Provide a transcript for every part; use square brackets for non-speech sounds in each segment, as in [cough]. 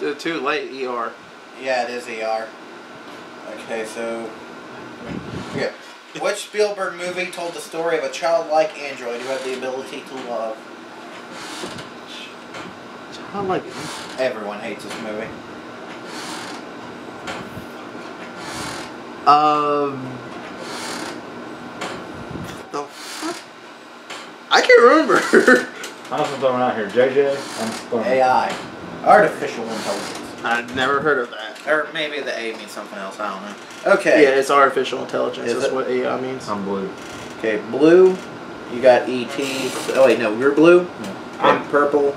Too- Too late, ER. Yeah, it is ER. Okay, so. Yeah. Which Spielberg movie told the story of a childlike android who had the ability to love? I like it. Everyone hates this movie. Um. The fuck? I can't remember. [laughs] I'm just throwing out here. JJ. I'm just throwing. AI. Artificial intelligence. I've never heard of that. Or maybe the A means something else, I don't know. Okay. Yeah, it's artificial intelligence. Is That's what AI means. I'm blue. Okay, blue. You got ET. Oh, wait, no, you're blue. I'm purple.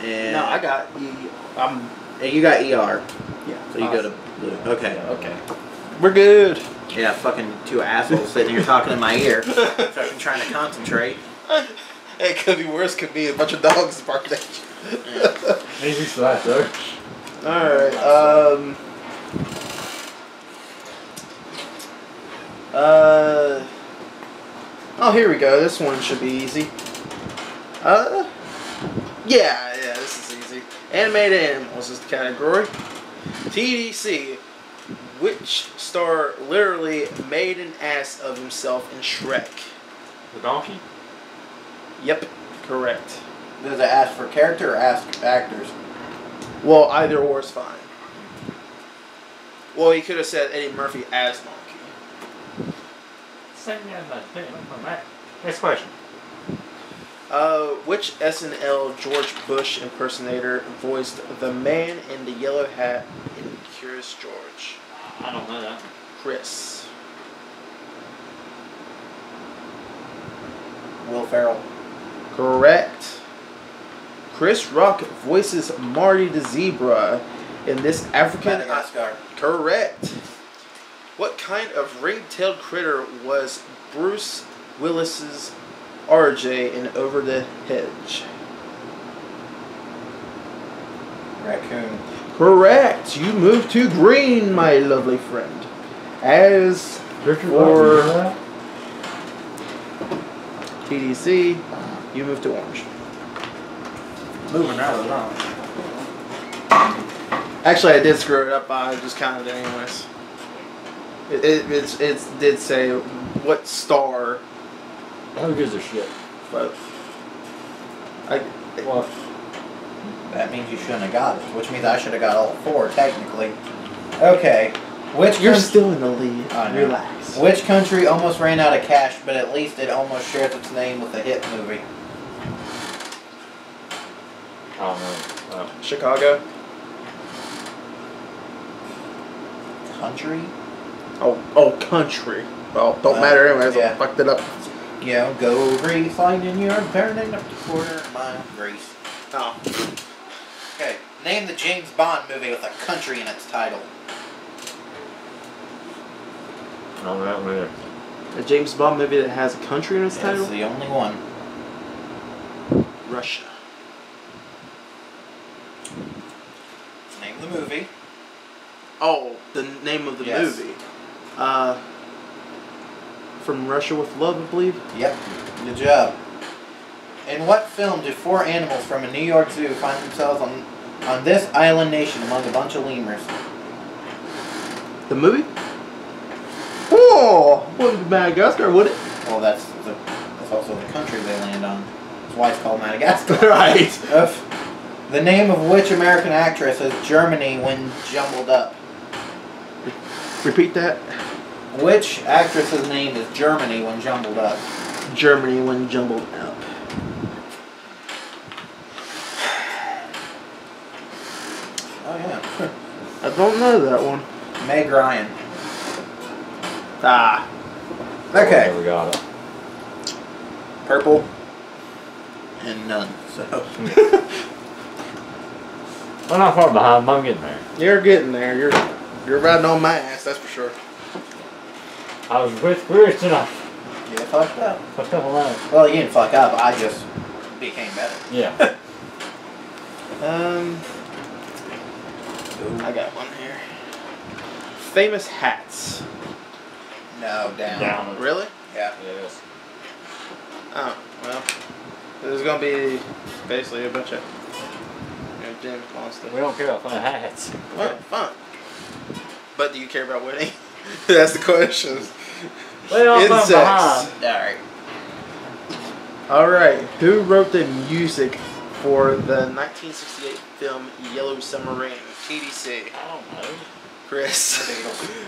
And. No, I got E. I'm. and you got ER. Yeah. So you go to blue. Okay. Okay. We're good. Yeah, fucking two assholes sitting here talking in my ear. [laughs] fucking trying to concentrate. [laughs] It could be worse. Could be a bunch of dogs barking at you. Easy slash though. All right. Um. Uh. Oh, here we go. This one should be easy. Uh. Yeah, yeah. This is easy. Animated animals is the category. TDC. Which star literally made an ass of himself in Shrek? The donkey. Yep, correct. Does it ask for character or ask actors? Well, either or is fine. Well, he could have said Eddie Murphy as Donkey. Same as that thing. Next question. Uh, which SNL George Bush impersonator voiced the man in the yellow hat in Curious George? I don't know that. Chris. Will Ferrell. Correct. Chris Rock voices Marty the Zebra in this African. Madagascar. Correct. What kind of ring-tailed critter was Bruce Willis's RJ in Over the Hedge? Raccoon. Correct. You move to green, my lovely friend. As Richard Or- Rock, you know that? TDC, you move to orange. Moving right along. Actually, I did screw it up. I just counted it anyways. It, it, it's, it's did say what star, Who gives a shit? but I Well, That means you shouldn't have got it, which means I should have got all four, technically. Okay. Which you're coun- still in the lead. I know. Relax. Which country almost ran out of cash, but at least it almost shares its name with a hit movie? I don't. Uh, Chicago. Country? Oh, oh, country. Well, don't Well, matter anyways. yeah. I fucked it up. You know, go grease, finding your turning up the quarter mile grease. Oh. Okay. Name the James Bond movie with a country in its title. I don't know that one either. A James Bond movie that has a country in its It's title? the only one. Russia. The movie. Oh, the name of the Yes. movie. Uh, From Russia with Love, I believe. Yep. Good job. In what film do four animals from a New York zoo find themselves on on this island nation among a bunch of lemurs? The movie? Oh, wouldn't be Madagascar, would it? Well, that's the, that's also the country they land on. That's why it's called Madagascar. [laughs] right. The name of which American actress is Germany when jumbled up? Repeat that. Which actress's name is Germany when jumbled up? Germany when jumbled up. Oh yeah, I don't know that one. Meg Ryan. Ah. Okay, There we got it. purple and none. So [laughs] Well, not far behind, but I'm getting there. You're getting there. You're you're riding on my ass, that's for sure. I was with Chris and I you fucked up. fucked up on that. Well, you didn't fuck up. I just became better. Yeah. [laughs] Um, I got one here. Famous hats. No, down. Down. Really? Yeah. Yes. Oh, well. There's gonna be basically a bunch of you know, James Monster. We don't care about fun hats. Well, fun. But do you care about winning? [laughs] That's the question. Well, Insects. Alright. All right. Who wrote the music for the 1968 film Yellow Submarine? TDC. I don't know. Chris.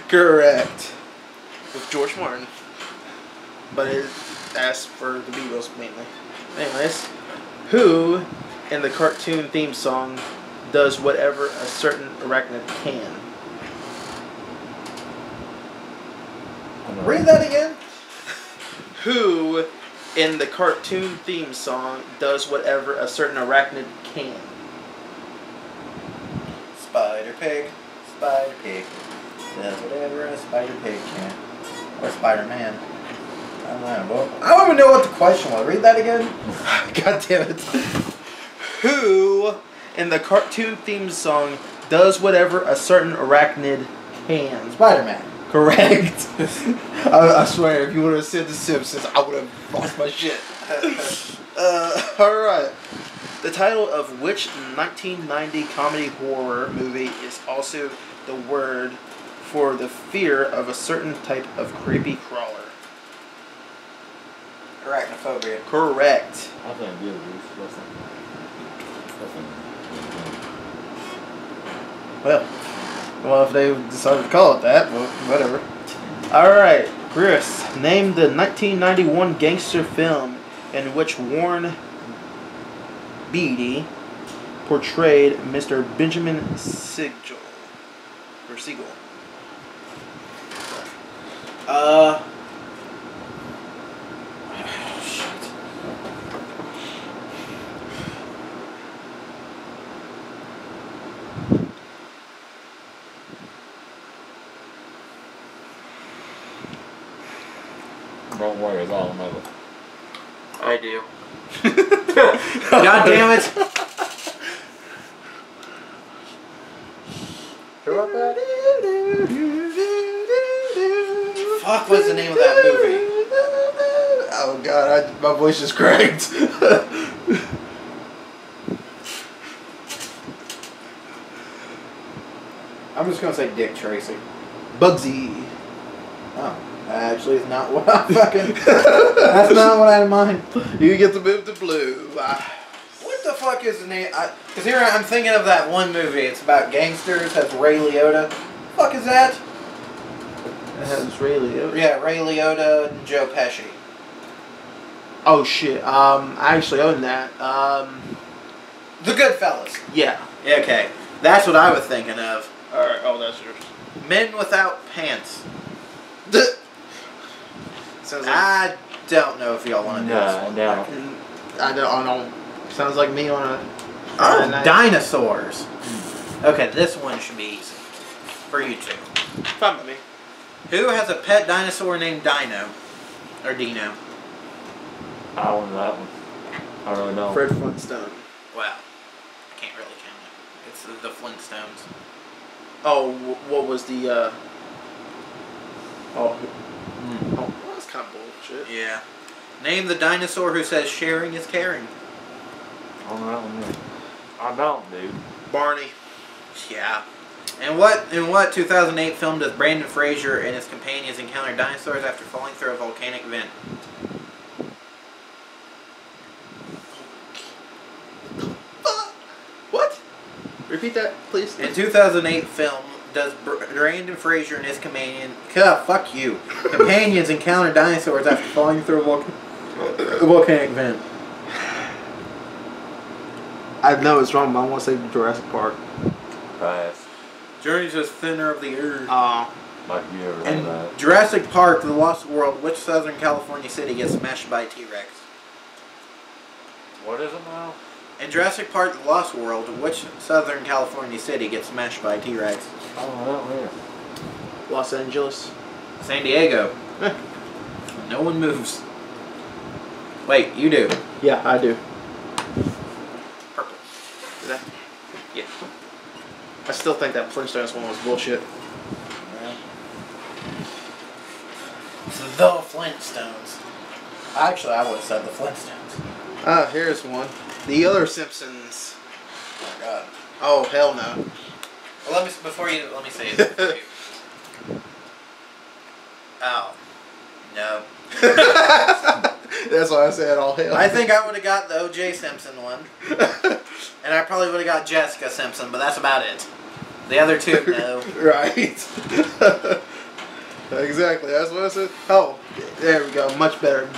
[laughs] Correct. With George Martin. But it asked for the Beatles mainly. Anyways, who in the cartoon theme song does whatever a certain arachnid can? I don't know. Read that again. [laughs] Who in the cartoon theme song does whatever a certain arachnid can? Spider Pig. Spider Pig. Does whatever a Spider Pig can. Or Spider Man. I don't know. Well, I don't even know what the question was. Read that again. [laughs] God damn it. Who in the cartoon theme song does whatever a certain arachnid can? Spider Man. Correct. [laughs] I, I swear, if you would have said The Simpsons, I would have lost my shit. [laughs] uh, alright. The title of which 1990 comedy horror movie is also the word for the fear of a certain type of creepy crawler? Arachnophobia. Correct. I think Beetlejuice. Listen. Well, well, if they decided to call it that, well, whatever. All right, Chris, name the 1991 gangster film in which Warren Beatty portrayed Mr. Benjamin Sigel or Siegel. Uh. Worry, it's all another. I do. [laughs] God damn it. Who wrote? Fuck, what's the name of that movie? Oh god, I, my voice just cracked. I'm just gonna say Dick Tracy. Bugsy. Oh, that actually is not what I [laughs] fucking. that's not what I had in mind. You get to move to blue. Ah. What the fuck is the name? Because here I'm thinking of that one movie. It's about gangsters. Has Ray Liotta. Fuck is that? It has Ray Liotta. Yeah, Ray Liotta and Joe Pesci. Oh shit. Um, I actually own that. Um, The Goodfellas. yeah. Yeah, okay. That's what I was thinking of. All right. Oh, that's yours. Men Without Pants. [laughs] Sounds like I don't know if y'all want to do this No, one. no. I don't. I don't. Sounds like me on a. Oh, night. dinosaurs. Okay, this one should be easy. For you two. Fine with me. Who has a pet dinosaur named Dino? Or Dino? I don't know that one. I don't. Really know. Fred Flintstone. Wow, I can't really count it. It's the, the Flintstones. Oh, what was the? uh... Oh, that's kind of bullshit. Yeah. Name the dinosaur who says sharing is caring. I don't know that one. I don't, dude. Barney. Yeah. And what in what 2008 film does Brendan Fraser and his companions encounter dinosaurs after falling through a volcanic vent? Fuck. What? Repeat that, please. In 2008 film, does Br- Brendan Fraser and his companion, God, fuck you, companions encounter dinosaurs after falling through a, volc- a volcanic vent? I know it's wrong, but I want to say Jurassic Park. Pass. Journey to the center of the earth. Oh. Like you ever In done that. Jurassic Park: The Lost World, which Southern California city gets smashed by a T-Rex? What is it now? In Jurassic Park: The Lost World, which Southern California city gets smashed by a T-Rex? I don't that one. Los Angeles. San Diego. [laughs] no one moves. Wait, you do. Yeah, I do. Purple. Is that? Yeah. I still think that Flintstones one was bullshit. It's the Flintstones. Actually, I would have said the Flintstones. Ah, here's one. The other Simpsons. Oh my god. Oh hell no. Well, let me before you let me say it. [laughs] Oh, no. That's why I said all hell. I think I would have got the O.J. Simpson one, [laughs] and I probably would have got Jessica Simpson, but that's about it. The other two, no. [laughs] right. exactly. That's what I said. Oh, there we go. Much better.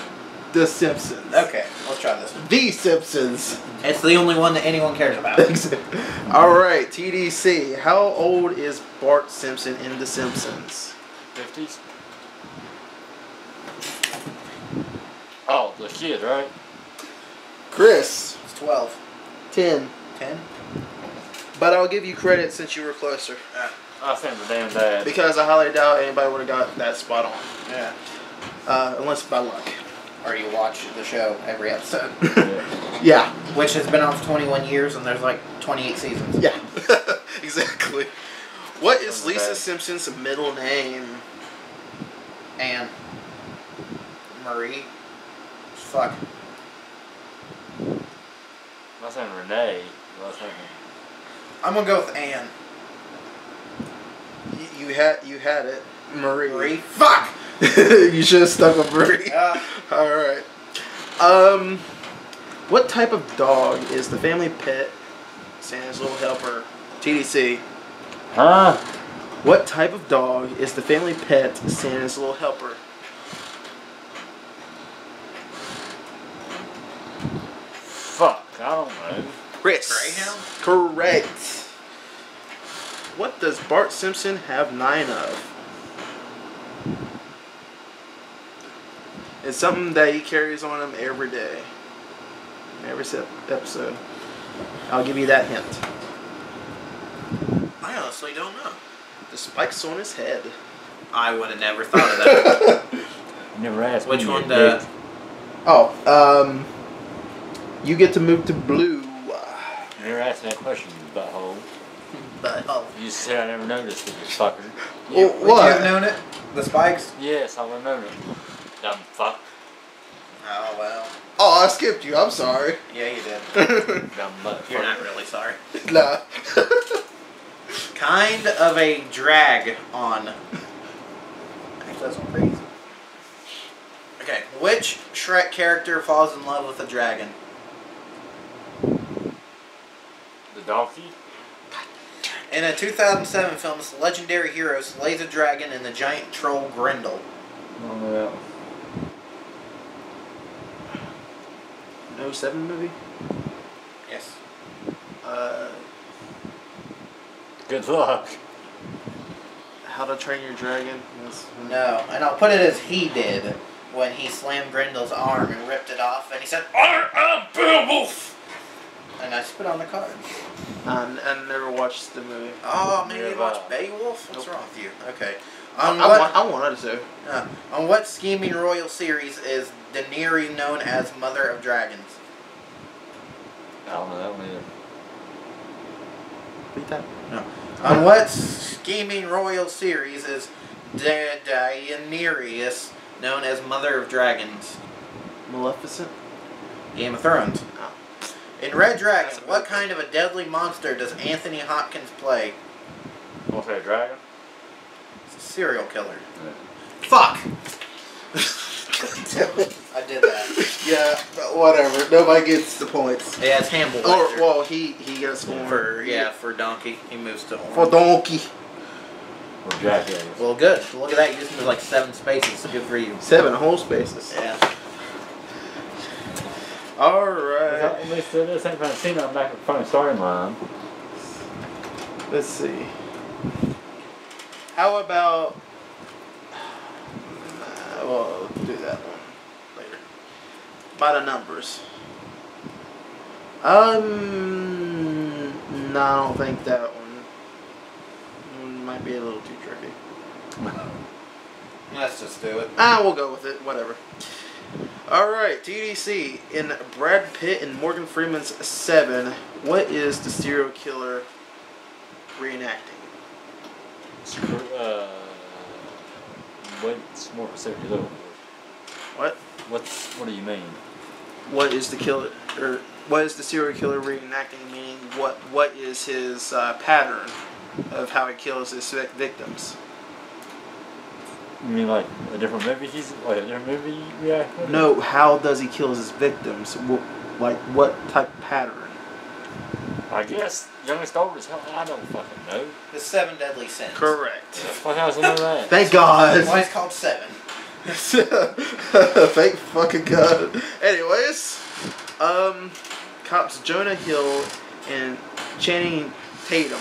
The Simpsons. Okay, let's try this one. The Simpsons. It's the only one that anyone cares about. [laughs] All right, TDC. How old is Bart Simpson in The Simpsons? 50s? Oh, the kid, right? Chris, It's 12. 10. 10? But I'll give you credit since you were closer. I think the damn dad. Because I highly doubt anybody would have got that spot on. Yeah. Uh, unless by luck. Or you watch the show every episode. Yeah. [laughs] Yeah. Which has been on for 21 years, and there's like 28 seasons. Yeah. [laughs] exactly. What is Okay. Lisa Simpson's middle name? Anne. Marie. Fuck. I saying Renee. I was thinking. I'm gonna go with Anne. You, you had you had it. Marie. Marie. Fuck! [laughs] you should have stuck with Marie. [laughs] Uh, [laughs] All right. Um, what type of dog is the family pet? Santa's little helper. TDC. Huh? What type of dog is the family pet? Santa's little helper. Fuck, I don't know. Chris. Greyhound? Correct. What does Bart Simpson have nine of? It's something that he carries on him every day. Every se- episode. I'll give you that hint. I honestly don't know. The spikes on his head. I would have never thought of that. [laughs] Never asked Which me. one you to- Oh, um, you get to move to blue. You never asked that question, you butthole. but oh. You said I never noticed it, you fucker. Well, Would you have known it? The spikes? Yes, I would have known it. Dumb fuck. Oh well. Oh, I skipped you. I'm sorry. Yeah, you did. [laughs] Dumb motherfucker. You're not really sorry. nah. [laughs] Kind of a drag on. Actually, that's crazy. Okay, which Shrek character falls in love with a dragon? The donkey? In a 2007 film, this legendary hero slays a dragon and the giant troll Grendel. I don't know that one. No seven movie. Yes. Uh, Good luck. How to Train Your Dragon. That's- No, and I'll put it as he did when he slammed Grendel's arm and ripped it off, and he said, "I am Beowulf," and I spit on the card. I, I never watched the movie. Oh maybe you Yeah, didn't watch Beowulf? What's Nope. wrong with you? Okay. I, On I, what? want, I wanted to. uh, on what scheming royal series is Daenerys known as Mother of Dragons? I don't know that one either. Beat that. No. On what scheming royal series is Da- Daenerys known as Mother of Dragons? Maleficent. Game of Thrones. Oh. In Red Dragon, what kind of a deadly monster does Anthony Hopkins play? What's that, dragon? He's a serial killer. Yeah. Fuck! [laughs] I did that. yeah, but whatever. Nobody gets the points. Yeah, it's Hannibal Or Lecter. well, he he gets one for yeah, for donkey. He moves to orange. for donkey. Or jackass. Well, good. Look at that. You just moved like seven spaces. Good for you. Seven whole spaces. Yeah. All right. Is right. that what they said? This ain't gonna I'm back in front of starting line. Let's see. How about? Uh, well, we'll do that one later. By the numbers. Um, no, I don't think that one. one might be a little too tricky. Let's just do it. Ah, we'll go with it. Whatever. All right, TDC in Brad Pitt and Morgan Freeman's Seven. What is the serial killer reenacting? Uh, what's more specific is. What? What's, what do you mean? What is the killer? Or what is the serial killer reenacting? Meaning, what what is his uh, pattern of how he kills his victims? You mean like a different movie? He's like a different movie reaction? No, how does he kill his victims? Like what type of pattern? I guess youngest oldest. Hell, I don't fucking know. The seven deadly sins. Correct. Fuck else know that? Thank God. Why it's called seven? [laughs] Thank fucking God. Anyways, um, cops Jonah Hill and Channing Tatum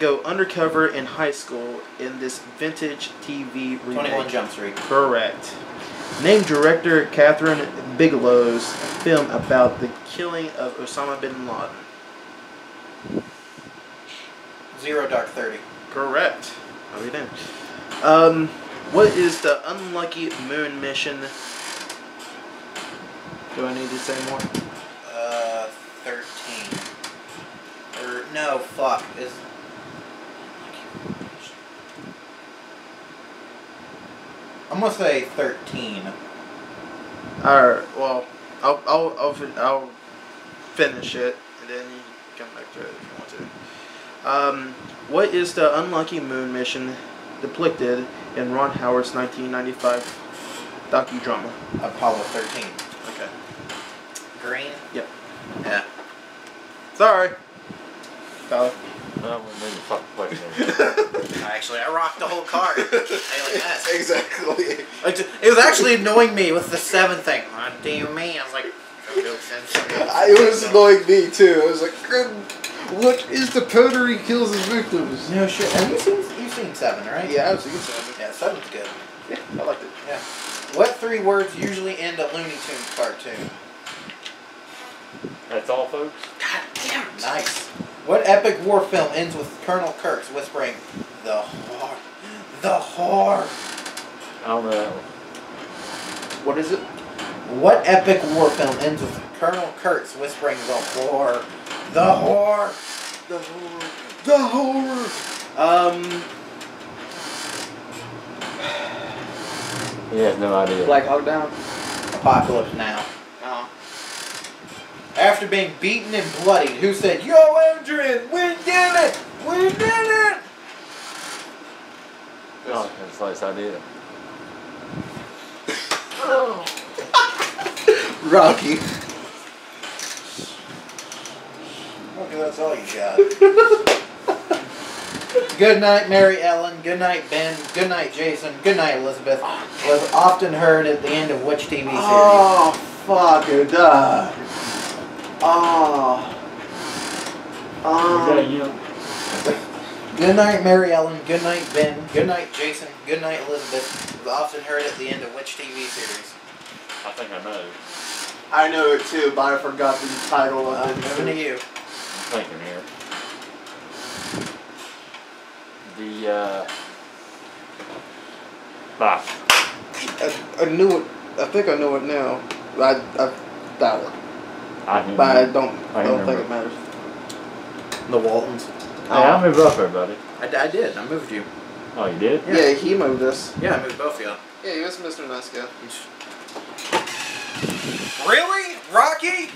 go undercover in high school in this vintage TV remake. Twenty-one Jump Street. Correct. Named director Kathryn Bigelow's film about the killing of Osama bin Laden. Zero Dark Thirty. Correct. How we doing? Um, what is the unlucky moon mission? Do I need to say more? Uh, thirteen. Or no, fuck is. I'm gonna say thirteen. Alright, well, I'll, I'll, I'll, I'll finish it, and then if you want to. Um, what is the unlucky moon mission depicted in Ron Howard's 1995 docudrama? Apollo thirteen. Okay. Green. Yep. Yeah. Sorry. Tyler. That wouldn't be the fucking [laughs] question. Actually, I rocked the whole card. [laughs] Exactly. Like, It was actually annoying me with the seven thing. What do you mean? I was like, "Go, go, send some- I, it was annoying me too. I was like, what is the powder he kills his victims? No shit. Have you seen you've seen seven, right? Yeah, I've seen seven. Yeah, seven's good. Yeah, I liked it. Yeah. What three words usually end a Looney Tunes cartoon? That's all, folks. God damn it. Nice. What epic war film ends with Colonel Kurtz whispering, "The whore, the whore"? I don't know that one. What is it? What epic war film ends with Colonel Kurtz whispering, "The whore, the whore"? The horror. The horror. Um, He has no idea. Black Hawk Down. Apocalypse Now. Oh. After being beaten and bloodied, who said, "Yo, Adrian, we did it, we did it"? No, that's the slightest idea. Rocky. Okay, that's all you got. [laughs] good night, Mary Ellen. Good night, Ben. Good night, Jason. Good night, Elizabeth. Was often heard at the end of which TV series? Oh, fuck it. Uh, oh. You Um. Good night, Mary Ellen. Good night, Ben. Good night, Jason. Good night, Elizabeth. Was often heard at the end of which TV series? I think I know. I know it too, but I forgot the title of moving to it. you. I'm thinking here. The, uh. Ah, I, I knew it. I think I know it now. I, I doubt it, I but I don't. I I don't think it matters. The Waltons. Hey, I moved up there, buddy. I, I did. I moved you. Oh, you did? Yeah. Yeah, he moved us. Yeah, I moved both of you. Yeah, he was Mr. Nice Guy. Really? Rocky?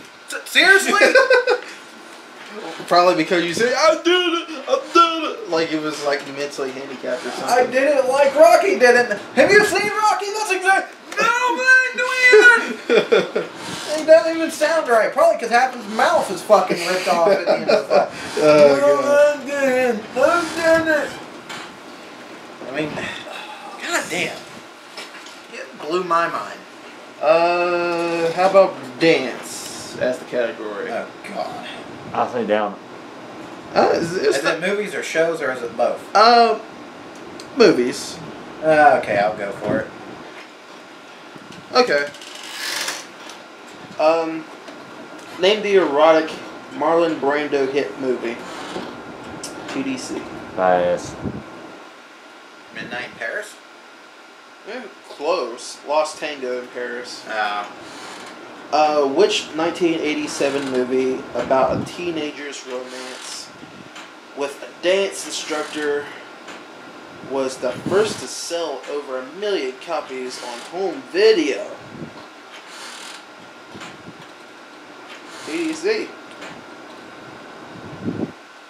Seriously? [laughs] Probably because you said, I did it, I did it. Like it was like mentally handicapped or something. I did it like Rocky did it. Have you seen Rocky? That's exact. No, man, do it. [laughs] It doesn't even sound right. Probably because half his mouth is fucking ripped off at the end of the [laughs] Oh, No, God. I'm doing it. I'm doing it. I mean, god damn. It blew my mind. Uh, how about dance as the category? Oh, God. I'll say down. Uh, is, is Is it movies or shows or is it both? uh, movies. Uh, okay, I'll go for it. Okay. Um, name the erotic Marlon Brando hit movie. TDC. Pass. Midnight in Paris? Yeah, close. Lost Tango in Paris. Uh, Uh, which 1987 movie about a teenager's romance with a dance instructor was the first to sell over a million copies on home video? TDC.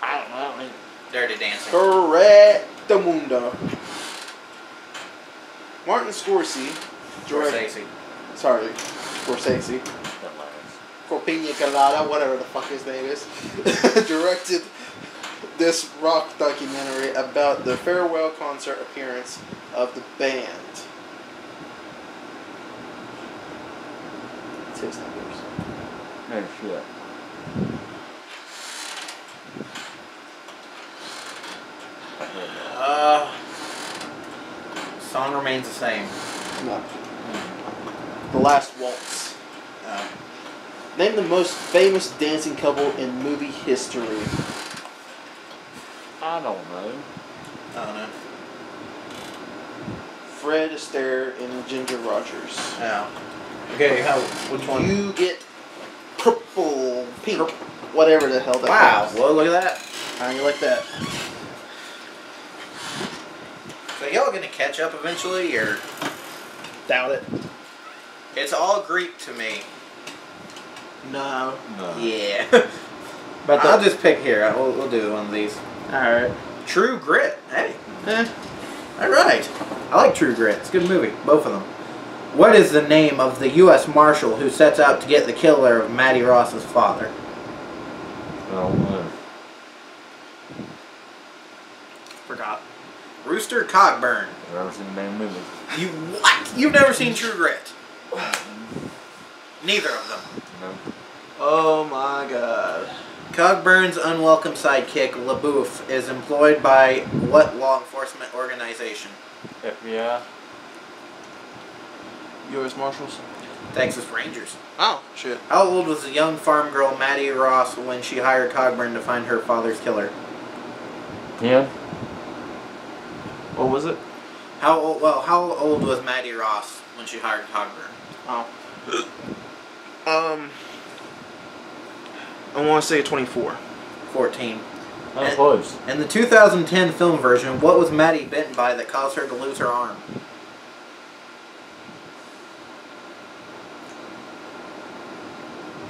I don't know. I mean, Dirty Dancing. Correcto mundo. Martin Scorsese. Scorsese. Sorry, Scorsese. that last. For Pina Colada, whatever the fuck his name is, [laughs] directed this rock documentary about the farewell concert appearance of the band. It's his numbers. No shit. I. Uh, song remains the same. No. The Last Waltz. Uh, Name the most famous dancing couple in movie history. I don't know. I don't know. Fred Astaire and Ginger Rogers. Yeah. Okay, how? Which one? You get purple, pink, whatever the hell that wow. is. Well, look at that. How you like that? So y'all gonna catch up eventually, or Doubt it. It's all Greek to me. No. No. Yeah. [laughs] But I'll just pick here. We'll, we'll do one of these. Alright. True Grit. Hey. Eh. All right. I like True Grit. It's a good movie, both of them. What is the name of the U.S. Marshal who sets out to get the killer of Mattie Ross's father? I don't know. Forgot. Rooster Cogburn. I've never seen the damn movie. You what? You've never seen True Grit? Neither of them. No. Oh my god. Cogburn's unwelcome sidekick, LaBoeuf, is employed by what law enforcement organization? FBI. U.S. Marshals? Texas Rangers. Oh, shit. How old was the young farm girl Mattie Ross when she hired Cogburn to find her father's killer? Ten. What was it? How old? Well, how old was Mattie Ross when she hired Cogburn? Oh. um. I want to say 24. 14. Not Eh. close. In the 2010 film version, what was Mattie bitten by that caused her to lose her arm?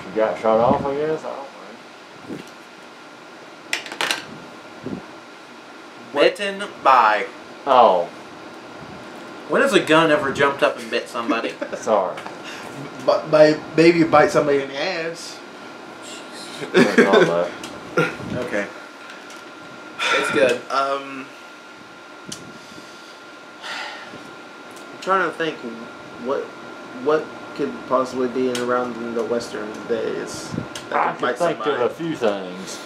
She got shot off, I guess. I don't know. Bitten by. Oh, When has a gun ever jumped up and bit somebody? sorry. But by maybe you bite somebody in the ass. Never [laughs] okay. It's good. Um. I'm trying to think what what could possibly be in around in the western days that I could can bite think of somebody. a few things.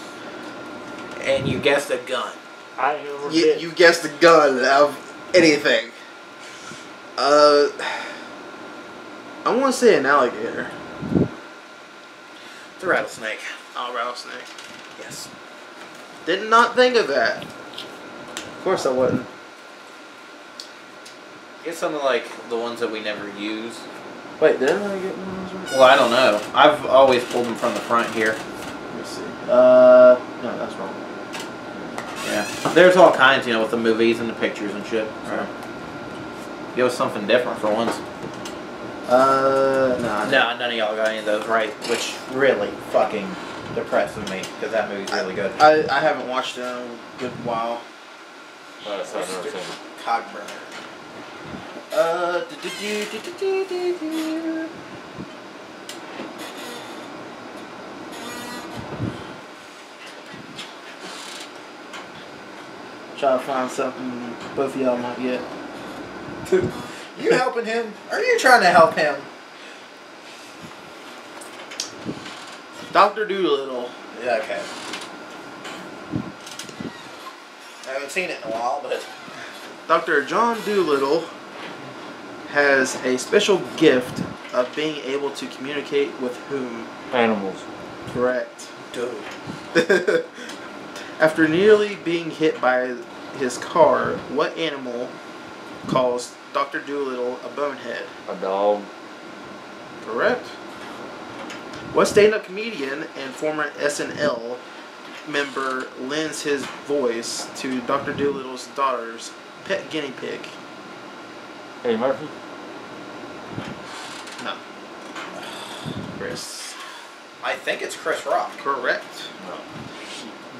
And you guessed a gun. I never You, bit. you guessed the gun of anything. Uh, I want to say an alligator. It's a rattlesnake. Oh, rattlesnake. Yes. Did not not think of that. Of course I wouldn't. Get some of like the ones that we never use. Wait, did I get one of those right? Well, I don't know. I've always pulled them from the front here. Let me see. Uh, no, that's wrong. Yeah. There's all kinds, you know, with the movies and the pictures and shit. So. Right. Give us something different for once. Uh, nah. No, none of y'all got any of those right, which really fucking depresses me because that movie's really good. I, I haven't watched it in a good while. But I've never seen it. Cogburn. Uh, do, do, do, do, do, do, do. Try to find something both of y'all might get. [laughs] You helping him? Are you trying to help him? Doctor Dolittle. Yeah, okay. I haven't seen it in a while, but Dr. John Dolittle has a special gift of being able to communicate with whom? Animals. Correct. dude. [laughs] After nearly being hit by his car, what animal calls Dr. Dolittle a bonehead? A dog. Correct. What stand-up comedian and former SNL member lends his voice to Dr. Dolittle's daughter's pet guinea pig? Hey Murphy. No. Chris. I think it's Chris Rock. Correct. No.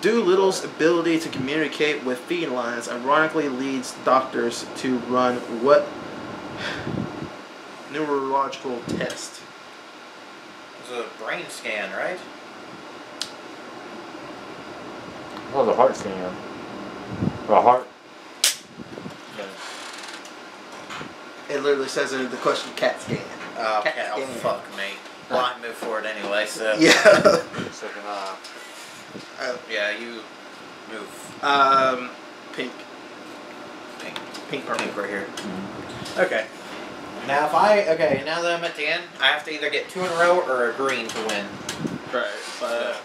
Dolittle's ability to communicate with felines ironically leads doctors to run what neurological test? It's a brain scan, right? Oh, the heart scan. The heart. Yeah. It literally says in the question CAT scan. Uh, Cat okay, oh, fuck me. Well, I moved forward anyway, so. Yeah. Second eye. Yeah, you move um, pink. pink. Pink purple. Pink right here. Mhm. Okay. Now if I okay, now that I'm at the end, I have to either get two in a row or a green to win. Right. But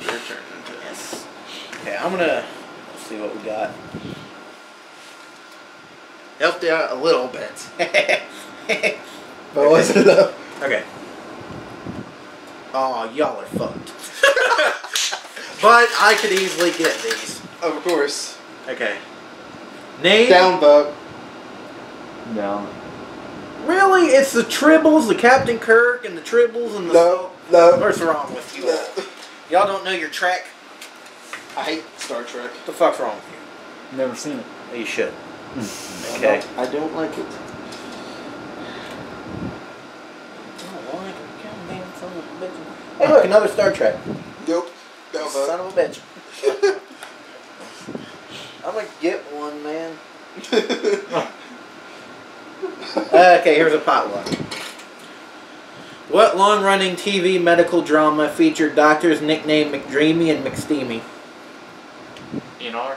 your turn. Yes. Okay, I'm gonna see what we got. Helped out a little bit. [laughs] but But was it enough? Okay. Oh, y'all are fucked. [laughs] But I could easily get these. Of course. Okay. Name. Down vote. Down. Really? It's the Tribbles, the Captain Kirk, and the Tribbles, and the. No. No. What's wrong with you all? Y'all don't know your Trek? I hate Star Trek. What the fuck's wrong with you? Never seen it. Oh, You should. [laughs] okay. I Okay. don't- like it. I don't like it. Oh, hey, look, another Star Trek. Nope. Down Son of a bitch. [laughs] I'm gonna get one, man. [laughs] okay, here's a potluck. What long-running TV medical drama featured doctors nicknamed McDreamy and McSteamy? NR?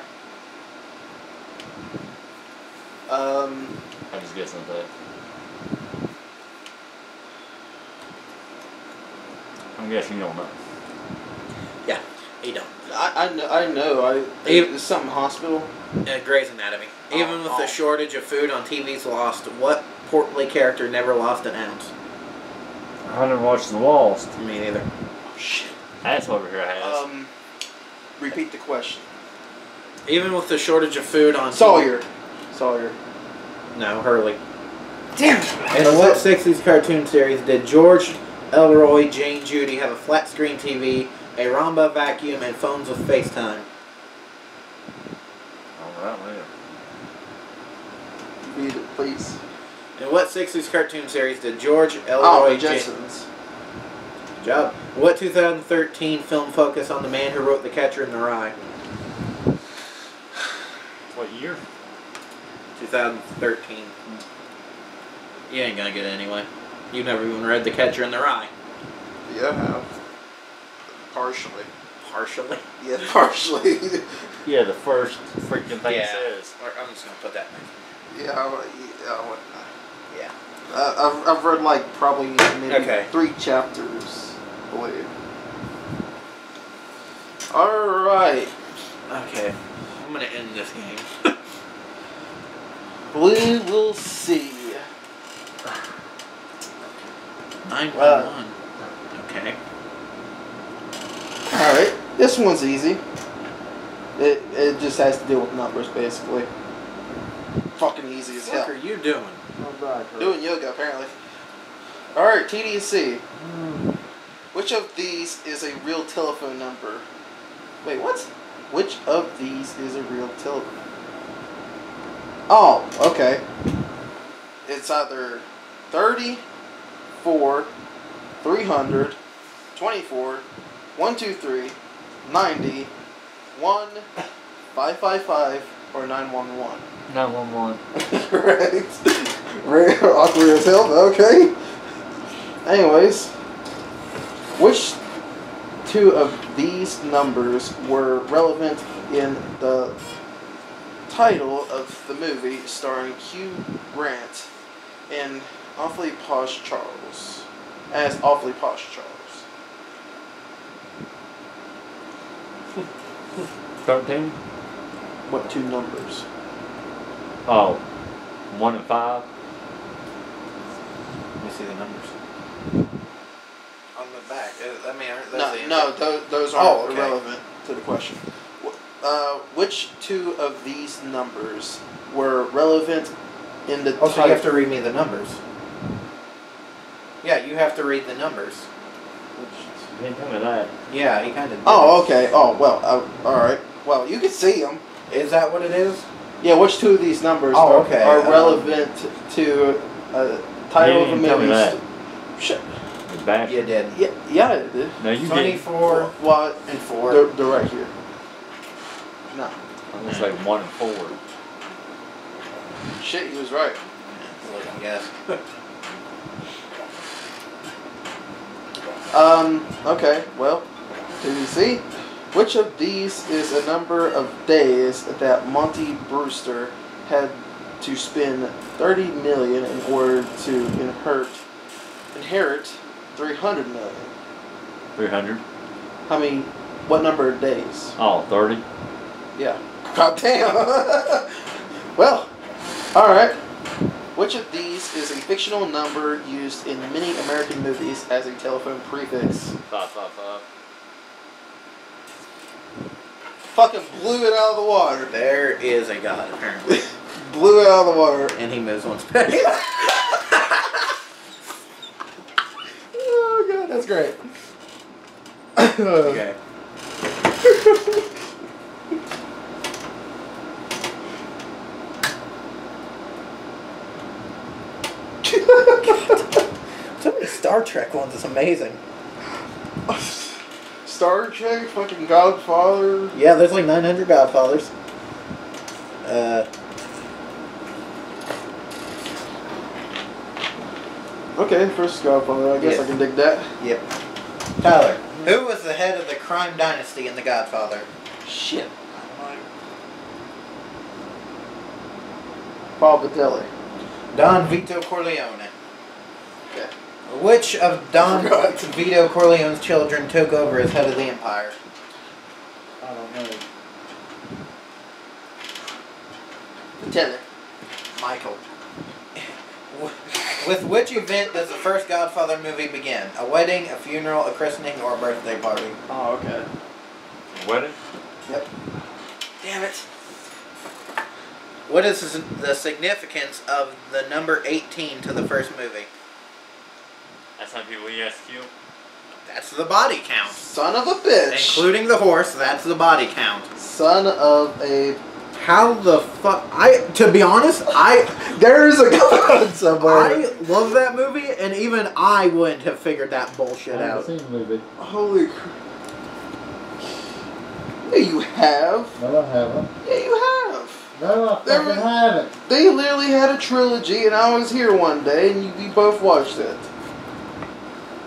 um. I'm just guessing at that. I'm guessing you don't know. He don't. I, I know. I know. I. Even- something hospital. Uh, Grey's Anatomy. Even Oh, with oh. the shortage of food on TV's Lost, what portly character never lost an ounce? I never watched The Lost. Me neither. Oh shit. That's over here has. Um. Repeat the question. Even with the shortage of food on Sawyer. Sawyer. No, Hurley. Damn. In what 60s cartoon series did George Elroy, Jane Judy have a flat screen TV, a Roomba vacuum, and phones with FaceTime? Alright, man. Read it, please. In what 60s cartoon series did George Oh, Elroy, the Jane Jetsons. Good job? What 2013 film focused on the man who wrote The Catcher in the Rye? What year? 2013. You ain't gonna get it anyway. You've never even read The Catcher in the Rye. Yeah, I have. Partially. Partially. Yeah, [laughs] partially. Yeah, the first freaking thing Yeah. it says. I'm just gonna put that in. yeah, I, would- yeah, I Yeah. Uh, I've, I've read like probably maybe Okay. three chapters, I believe. Alright. Okay. I'm gonna end this game. [laughs] We will see. Nine one Uh, one. Okay. Alright. This one's easy. It, it just has to deal with numbers, basically. Fucking easy as hell. What hell. are you doing? Oh, doing yoga, apparently. Alright, TDC. Hmm. Which of these is a real telephone number? Wait, what? Which of these is a real telephone? Oh, okay. It's either 34, 300, 24, 123, 90, 1, 555, or 911. 911. [laughs] Correct. Very awkward as hell, okay. Anyways, which two of these numbers were relevant in the title of the movie starring Hugh Grant and Awfully Posh Charles? As Awfully Posh Charles. 13? What two numbers? Oh. 1 and 5? Let me see the numbers. On the back. uh, I mean, those No, the no, those, those aren't Oh, okay. irrelevant to the question. Uh, which two of these numbers were relevant in the Oh, so you have to read me the numbers. Yeah, you have to read the numbers. Which You didn't tell me that. Yeah, he kind of. Oh, okay. Oh, well, uh, all right. Well, you can see them. Is that what it is? Yeah, which two of these numbers Oh, are, okay, are um, relevant to uh, title of a didn't tell me movie? Shit. The back. You did. Yeah, yeah, I did. No, you didn't. Twenty-four What? and four. They're, they're right here. No. It's like one and four. Shit, he was right. Look, I guess. [laughs] Um, okay, well, do you see? Which of these is a number of days that Monty Brewster had to spend 30 million in order to inherit inherit 300 million? 300. How many what number of days? Oh, 30. Yeah. God damn. [laughs] well, all right. Which of these is a fictional number used in many American movies as a telephone prefix? Five, five, five. Fucking blew it out of the water. There is a god, apparently. [laughs] Blew it out of the water. and he moves on space. [laughs] Oh god, that's great. okay. [laughs] So many Star Trek ones is amazing. Star Trek, fucking Godfather. Yeah, there's like 900 Godfathers. Uh, Okay, first Godfather. I guess Yeah. I can dig that. yep. Tyler, who was the head of the crime dynasty in The Godfather? Shit. Paul Batelli. Don Vito Corleone. Okay. Which of Don [laughs] Forgot. Vito Corleone's children took over as head of the empire? I don't know. Batelli. Michael. With which event does the first Godfather movie begin? A wedding, a funeral, a christening, or a birthday party? Oh, okay. Wedding? Yep. Damn it. What is the significance of the number 18 to the first movie? That's how people ESQ. That's the body count. Son of a bitch. Including the horse, that's the body count. Son of a. How the fuck? I, to be honest, I, There's a god somewhere. I love that movie, and even I wouldn't have figured that bullshit I haven't out. seen the movie. Holy crap. Yeah, you have. No, I haven't. Yeah, you have. No, I fucking haven't. They literally had a trilogy, and I was here one day, and you, we both watched it.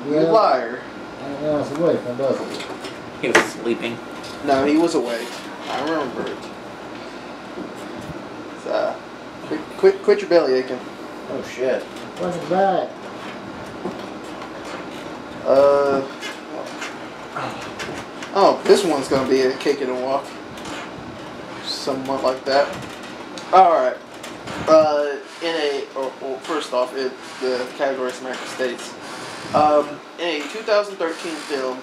You Yeah. liar. I was away from both of. He was sleeping. No, he was awake. I remember it. So, quit, quit, quit your belly aching. Oh shit. Welcome back. Uh. Oh, this one's gonna be a kick and a walk. Somewhat like that. Alright. Uh, in a. Or, well, first off, it, the category is American States. Um, a 2013 film.